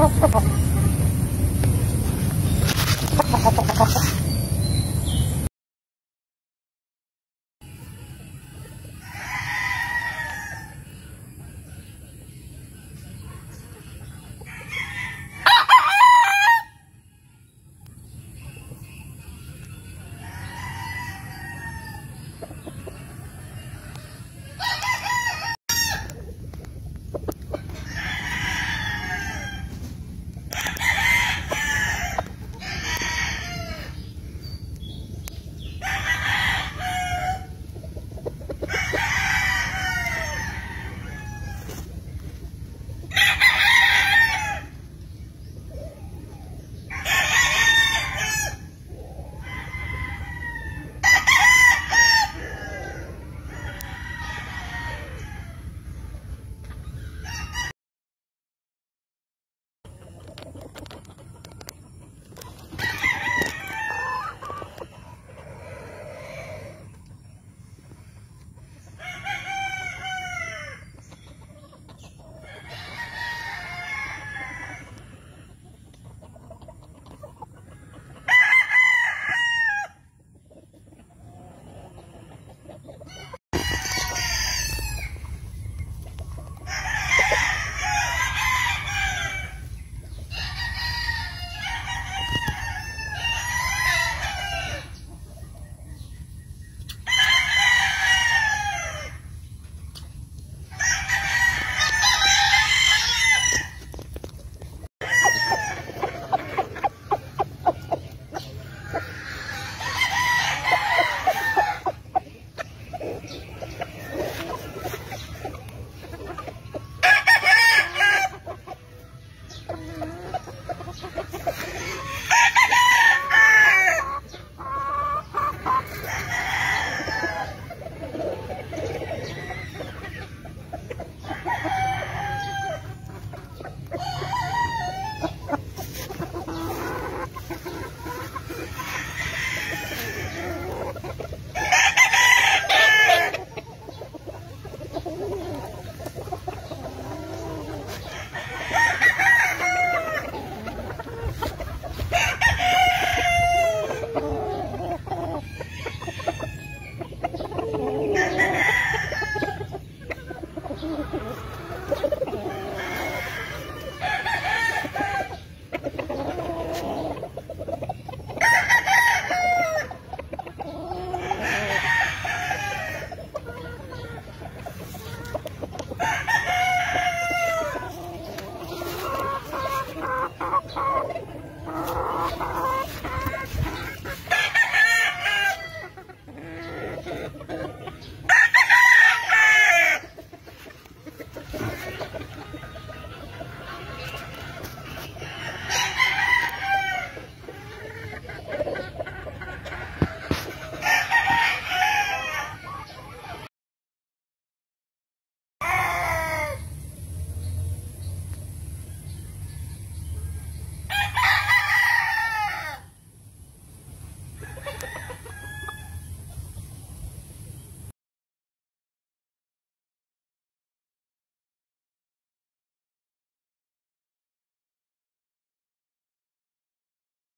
ハハハ。